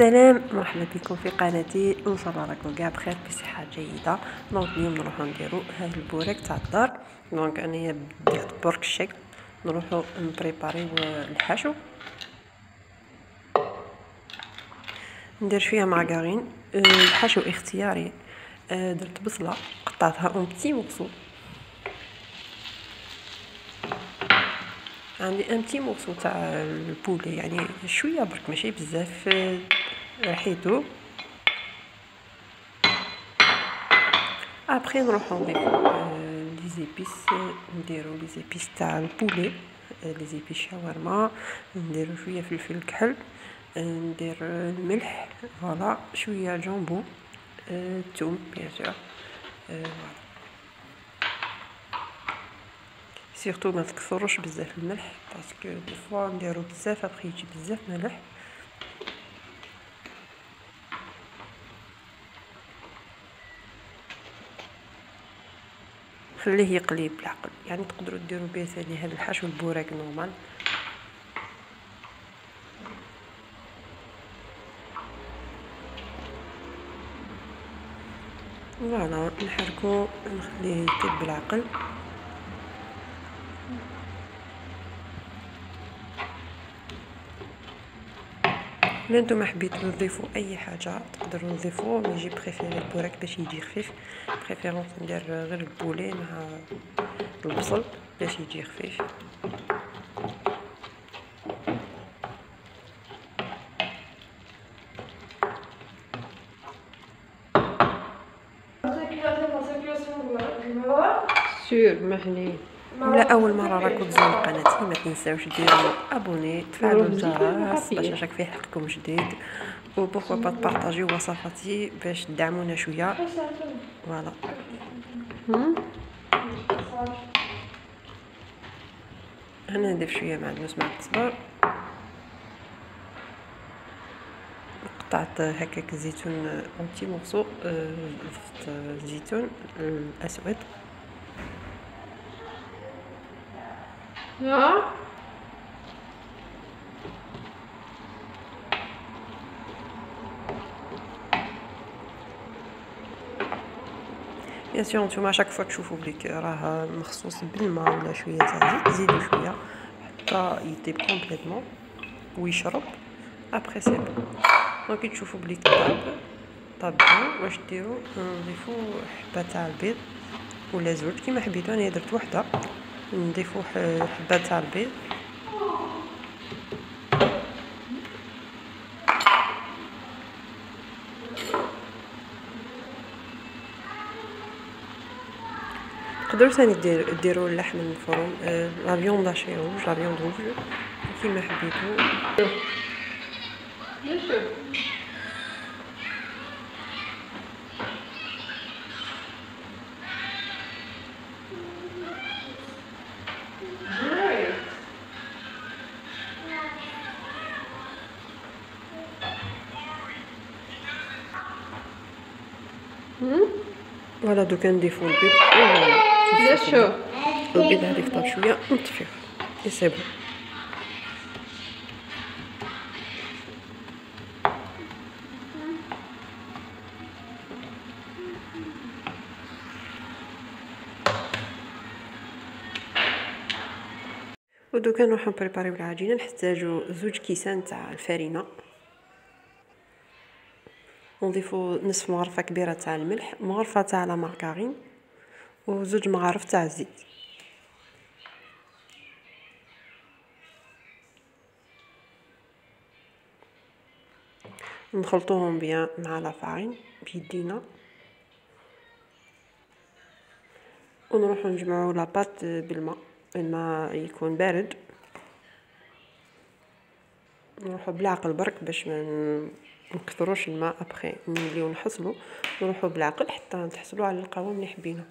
السلام مرحبا بكم في قناتي. إن شاء الله راكم كاع بخير بصحة جيدة. donc اليوم نروحو نديرو هاد البوريك تاع الدار. donc أنايا درت برك الشكل نروحو نبريباريو الحشو. ندير شوية مارغارين الحشو اختياري. درت بصلة قطعتها en petits morceaux عندي en petits morceaux تاع ال poulet يعني شوية برك ماشي بزاف. رحيتو ابخي نروحو نضيفو les épices نديرو les épices تاع ال poulet les épices شاورما نديرو شوية فلفل كحل ندير الملح voilà شوية جامبو الثوم bien sûr surtout ما تكثروش بزاف الملح parce que des fois نديرو بزاف ابخي يجي بزاف ملح خليه يقلي بالعقل يعني تقدروا ديروا به ثاني هذا الحشو البوراك normal. voilà نحركو نخليه يطيب بالعقل الا نتوما حبيتو تضيفوا أي حاجة تقدروا تضيفوه mais je préfère البوراك باش يجي خفيف. préférence ندير غير ال poulet مع البصل باش يجي خفيف. surtout اللي لأول مرة راكم تزوروا قناتي ما تنساوش ديروا abonner تفعلوا الجرس باش يجيك في حقكم جديد. و pourquoi pas تبارطاجيو وصفاتي باش تدعمونا شوية. voilà. هنا نضيف شوية معدنوس مع القزبر قطعت هكاك زيتون en petits morceaux ضفت الزيتون الاسود Ja. bien sûr نتوما chaque fois تشوفوا بليك راه مخصوص بالماء ولا شوية تاع زيت زيدوا شوية حتى يطيب complètement ويشرب après c'est bon donc تشوفوا بليك طاب طاب bien واش ديروا نضيفوا حبه تاع البيض ولا زوج كيما حبيتو أنا درت وحده نضيفو حبه تاع البيض. تقدروا ثاني ديروا اللحم المفروم la viande hachée rouge la viande rouge كيما حبيتو. voilà دوكا نضيفو البيض لا شو البيض هذيك طاب شوية نطفيه et c'est bon ودوكا نروحو نبريباريو العجينه نحتاجو زوج كيسان تاع الفرينه ونضيفو نصف مغرفة كبيرة تاع الملح مغرفة تاع la margarine وزوج مغارف تاع الزيت. نخلطوهم bien مع la farine بيدينا. ونروحو نجمعو la pâte بالماء الماء يكون بارد. نروحو بالعقل برك باش ما نكثروش الماء أبخي نوليو نحصلو. نروحو بالعقل حتى نتحصلو على القوام اللي حبينا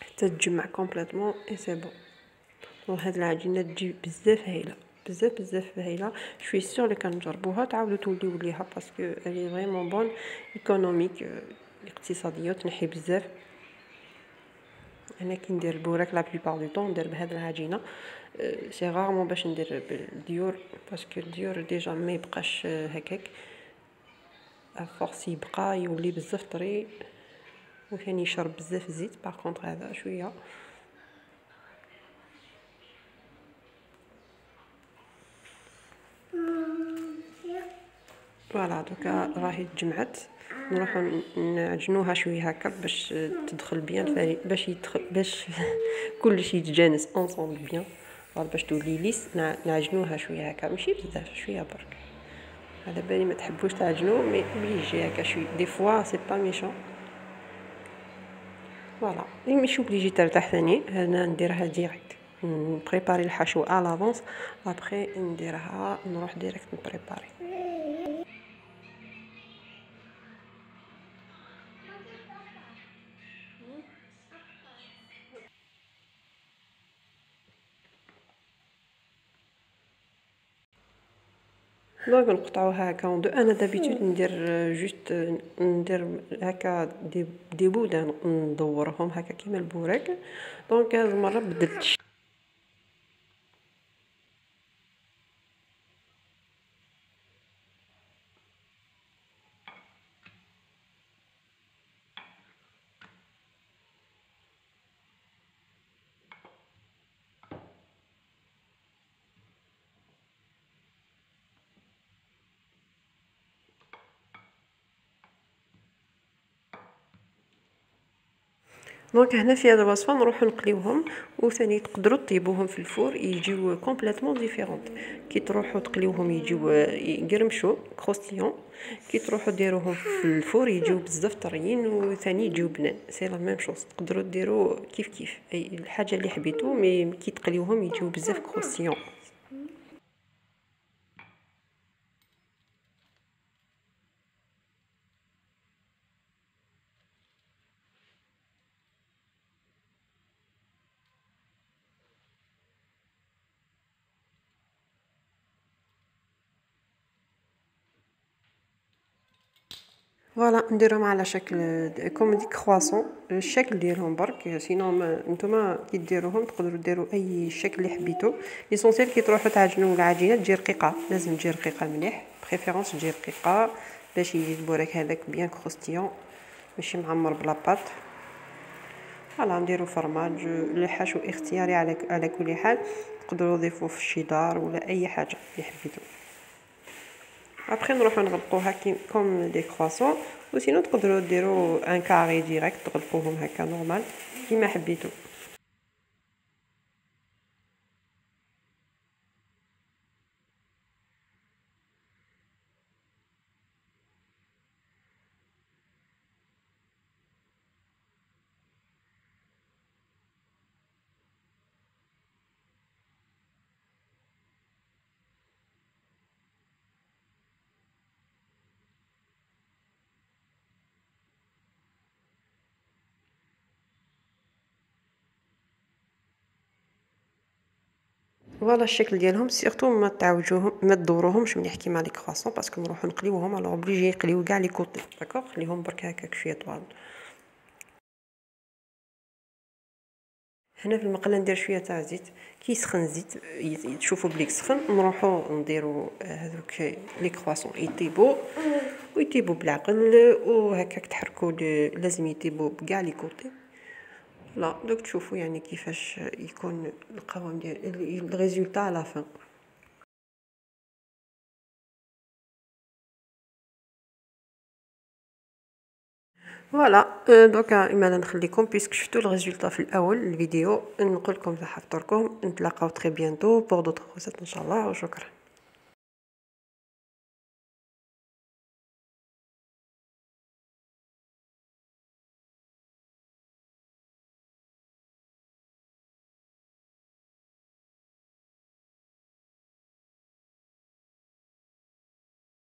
حتى تجمع complètement et c'est bon. هاد العجينة تجي بزاف هايلة بزاف بزاف هايلة. je suis sûre اللي كنجربوها تعاودوا توليو ليها parce que elle est vraiment bonne économique اقتصادية وتنحي بزاف. أنا كي ندير البوراك la plupart du temps ندير بهاد العجينة c'est rarement باش ندير بالديول parce que الديول déjà ما يبقاش هكاك. à force يبقى يولي بزاف طري وكان يشرب بزاف الزيت. par contre هذا شوية. voilà دوكا راهي تجمعت. نروحو نعجنوها شوية هكا باش تدخل bien باش يدخل باش كلشي يتجانس ensemble bien باش تولي lisse نعجنوها شوية هكا ماشي بزاف شوية برك. على بالي ما تحبوش تعجنو mais obligé هكا شوية des fois c'est pas méchant voilà ماشي obligé ترتاح ثاني أنا نديرها directe نبريباري الحشو على l'avance après نديرها نروح directe نبريباري donc نقطعوها هكا. دو أنا d'habitude ندير juste ندير هكا des des boudins ندورهم هكا كيما البوراك. donc هاد المرة بدلت donc هنا في هذه الوصفة نروحو نقليوهم وثاني تقدروا طيبوهم في ال four يجيو complètement différents. كي تروحوا تقليوهم يجيو يقرمشوا croustillants كي تروحوا ديروهم في ال four يجيو بزاف طريين وثاني يجيو بنان. c'est la même chose تقدروا ديروا كيف كيف. أي الحاجة اللي حبيتو mais كي تقليوهم يجيو بزاف croustillants. voilà نديرهم على شكل comme des croissants الشكل ديالهم برك sinon نتوما كي ديروهم تقدروا ديروا اي شكل اللي حبيتو l'essentiel كي تروحوا تعجنوا العجينه تجي رقيقه لازم تجي رقيقه مليح préférence تجي رقيقه باش يجي البوراك هذاك bien croustillant ماشي معمر ب la pâte voilà نديرو فرماج الحشو اختياري على على كل حال تقدروا تضيفوا في الشيدار ولا اي حاجة اللي حبيتو ابخي نروحو نغلقوها comme des croissants sinon تقدروا ديروا un carré directe تغلقوهم هكا normal كيما حبيتو voilà الشكل ديالهم surtout ما تعوجوهم ما تدوروهمش مليح كيما les croissants parce que نروحو نقليوهم alors obligé يقليو كاع les côtés d'accord خليهم برك هكاك شوية طوال هنا في المقله ندير شوية تاع زيت كي يسخن الزيت تشوفوا بليك سخن نروحو نديرو هذوك les croissants يطيبو ويطيبو بالعقل وهكاك تحركو لازم يطيبو بكاع les côtés لا دوك تشوفوا يعني كيفاش يكون القوام ديال ال résultat à la fin voilà دوكا ايمالا نخليكم puisque شفتوا ال résultat في الأول الفيديو. نقول لكم فطوركم نتلاقاو très bientôt pour d'autres إن شاء الله. وشكرا.